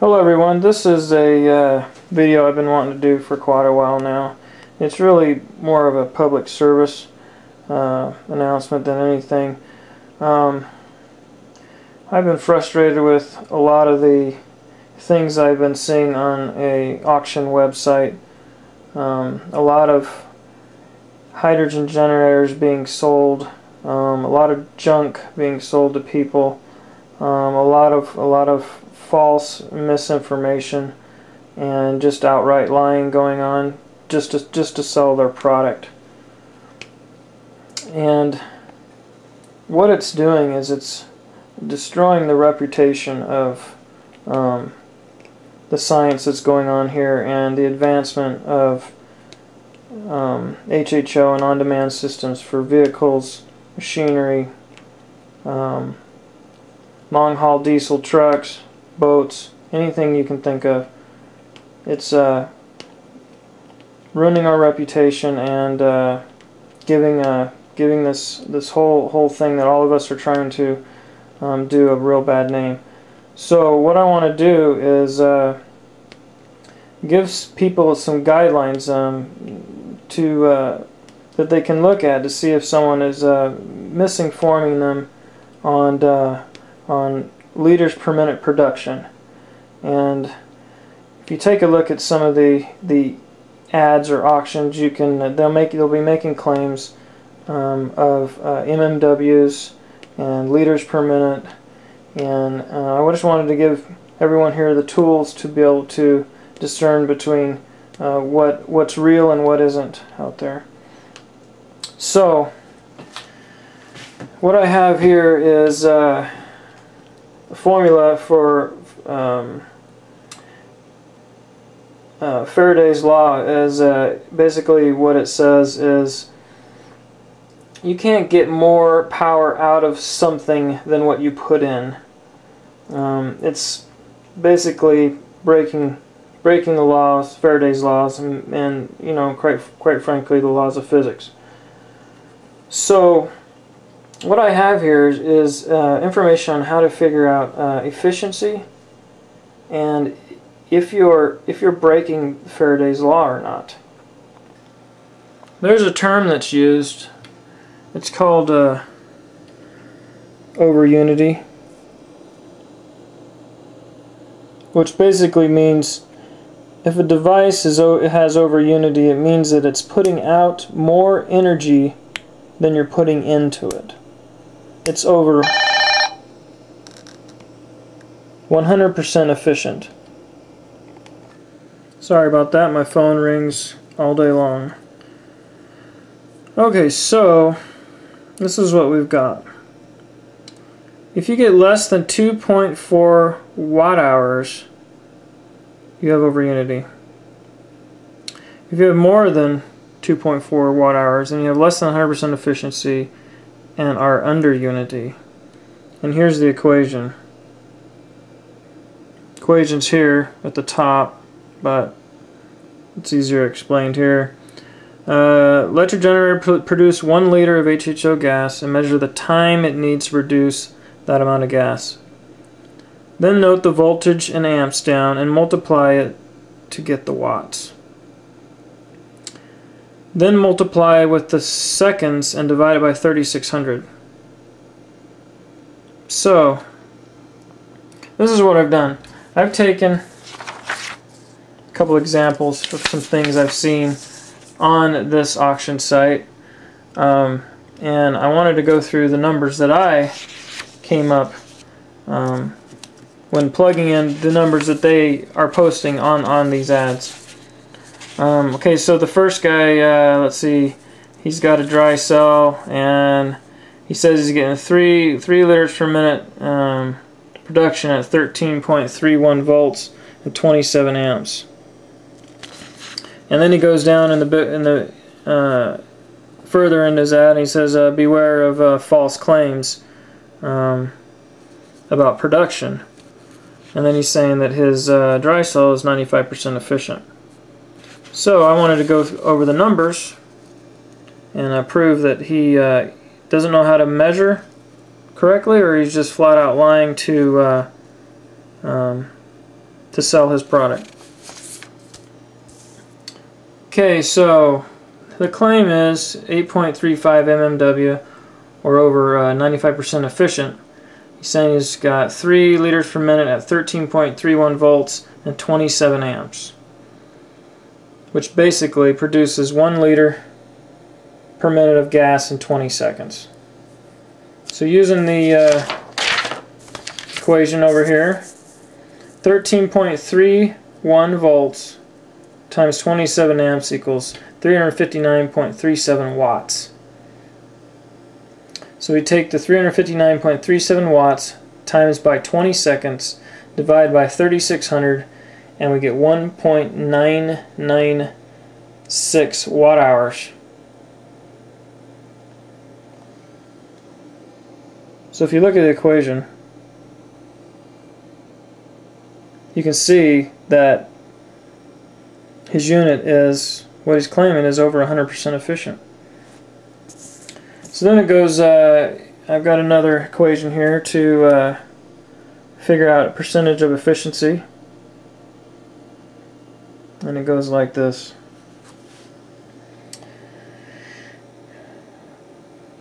Hello everyone, this is a uh, video I've been wanting to do for quite a while now. It's really more of a public service uh, announcement than anything. Um, I've been frustrated with a lot of the things I've been seeing on a auction website. Um, a lot of hydrogen generators being sold, um, a lot of junk being sold to people, um, a lot of a lot of false misinformation and just outright lying going on just to, just to sell their product. And what it's doing is it's destroying the reputation of um, the science that's going on here and the advancement of um, HHO and on-demand systems for vehicles, machinery, um, long-haul diesel trucks, boats, anything you can think of. It's uh, ruining our reputation and uh, giving uh, giving this this whole whole thing that all of us are trying to um, do a real bad name. So what I want to do is uh, give people some guidelines um, to uh, that they can look at to see if someone is uh, misinforming them on uh, on liters per minute production. And if you take a look at some of the the ads or auctions, you can they'll make they'll be making claims um, of uh, MMWs and liters per minute. And uh, I just wanted to give everyone here the tools to be able to discern between uh, what what's real and what isn't out there. So what I have here is uh, formula for um, uh, Faraday's law is uh, basically what it says is you can't get more power out of something than what you put in. Um, it's basically breaking breaking the laws, Faraday's laws, and, and you know, quite quite frankly, the laws of physics. So what I have here is uh, information on how to figure out uh, efficiency and if you're if you're breaking Faraday's law or not. There's a term that's used. It's called uh, over unity, which basically means if a device is has over unity, it means that it's putting out more energy than you're putting into it it's over 100% efficient. Sorry about that, my phone rings all day long. Okay, so this is what we've got. If you get less than 2.4 watt hours, you have over unity. If you have more than 2.4 watt hours and you have less than 100% efficiency, and are under unity. And here's the equation. Equation's here at the top, but it's easier explained here. Uh, let your generator pr produce one liter of HHO gas and measure the time it needs to produce that amount of gas. Then note the voltage in amps down and multiply it to get the watts. Then multiply with the seconds and divide it by 3600. So, this is what I've done. I've taken a couple examples of some things I've seen on this auction site. Um, and I wanted to go through the numbers that I came up um, when plugging in the numbers that they are posting on, on these ads. Um, okay, so the first guy, uh, let's see, he's got a dry cell, and he says he's getting three three liters per minute um, production at 13.31 volts and 27 amps. And then he goes down in the in the uh, further into ad, and he says, uh, "Beware of uh, false claims um, about production." And then he's saying that his uh, dry cell is 95% efficient. So I wanted to go over the numbers and uh, prove that he uh, doesn't know how to measure correctly or he's just flat out lying to uh, um, to to sell his product. Okay, so the claim is 8.35 mmW or over 95% uh, efficient. He's saying he's got 3 liters per minute at 13.31 volts and 27 amps, which basically produces 1 liter per minute of gas in 20 seconds. So using the uh, equation over here, 13.31 volts times 27 amps equals 359.37 watts. So we take the 359.37 watts times by 20 seconds, divide by 3600, and we get 1.996 watt hours. So if you look at the equation, you can see that his unit is, what he's claiming is over 100% efficient. So then it goes, uh, I've got another equation here to uh, figure out a percentage of efficiency. And it goes like this.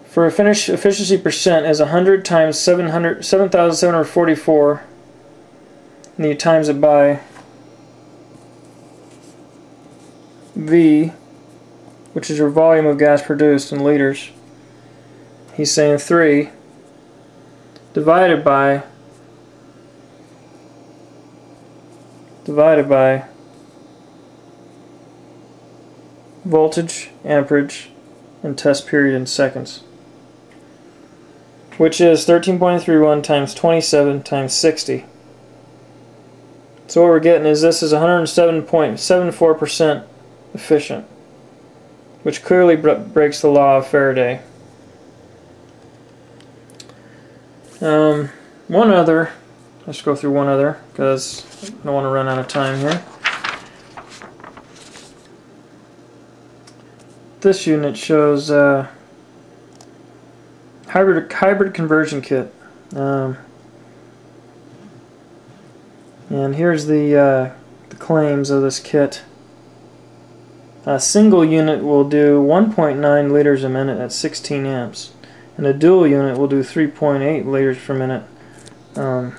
For a finish efficiency percent is 100 times 700, 7,744 and you times it by V which is your volume of gas produced in liters he's saying 3 divided by divided by voltage, amperage, and test period in seconds which is 13.31 times 27 times 60 so what we're getting is this is 107.74% efficient which clearly breaks the law of Faraday Um, one other, let's go through one other because I don't want to run out of time here. This unit shows uh, hybrid hybrid conversion kit. Um, and here's the, uh, the claims of this kit. A single unit will do 1.9 liters a minute at 16 amps and a dual unit will do 3.8 liters per minute um,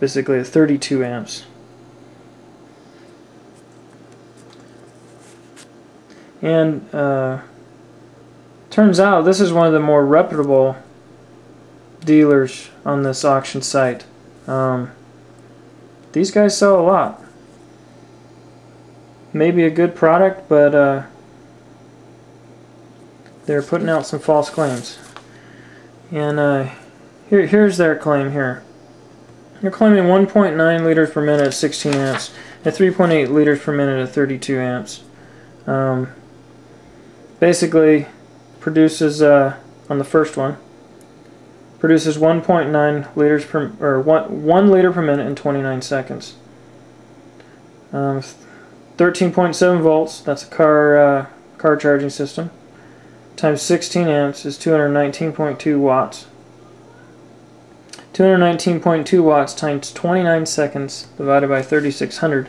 basically at 32 amps and uh, turns out this is one of the more reputable dealers on this auction site um, these guys sell a lot maybe a good product but uh, they're putting out some false claims. And uh, here, here's their claim here. They're claiming 1.9 liters per minute at 16 amps and 3.8 liters per minute at 32 amps. Um, basically, produces uh, on the first one produces 1.9 liters per or one one liter per minute in 29 seconds. Um, 13.7 volts. That's a car uh, car charging system times 16 amps is 219.2 watts. 219.2 watts times 29 seconds divided by 3600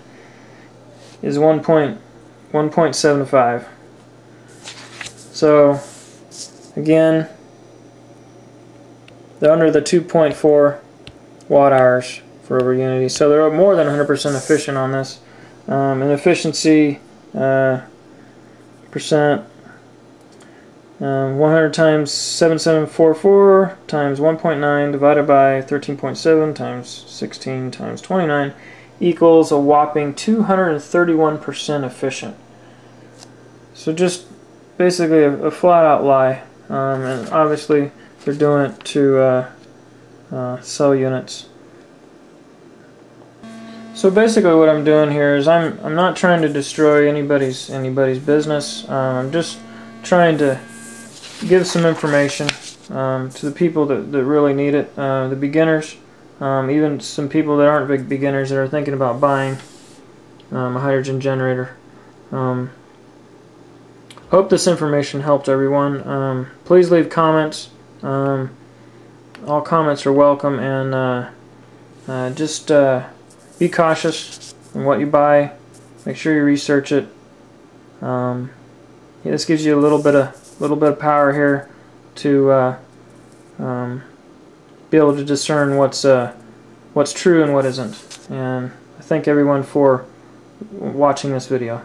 is 1.1.75. So again, they're under the 2.4 watt hours for over unity. So they're more than 100% efficient on this. Um, and efficiency uh, percent um, 100 times 7744 times 1.9 divided by 13.7 times 16 times 29 equals a whopping 231% efficient. So just basically a, a flat out lie. Um, and obviously they're doing it to uh, uh, sell units. So basically what I'm doing here is I'm I'm not trying to destroy anybody's anybody's business. Um, I'm just trying to give some information um, to the people that, that really need it, uh, the beginners, um, even some people that aren't big beginners that are thinking about buying um, a hydrogen generator. Hope this information helped everyone. Um, please leave comments. Um, all comments are welcome and uh, uh, just uh, be cautious in what you buy. Make sure you research it. Um, yeah, this gives you a little bit of little bit of power here to uh, um, be able to discern what's uh, what's true and what isn't. And I thank everyone for watching this video.